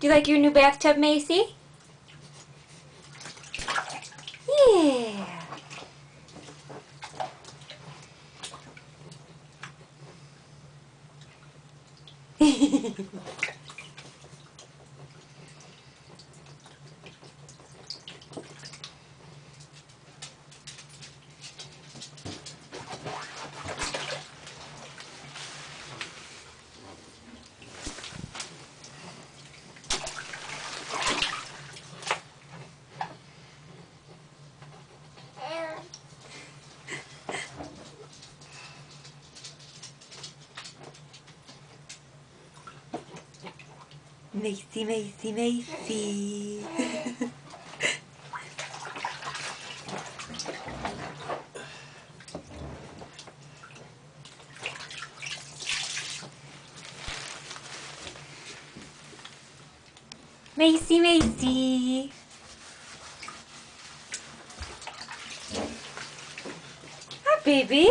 Do you like your new bathtub, Macy? Yeah. Macy, Macy, Macy. Macy, Macy. Hi, baby.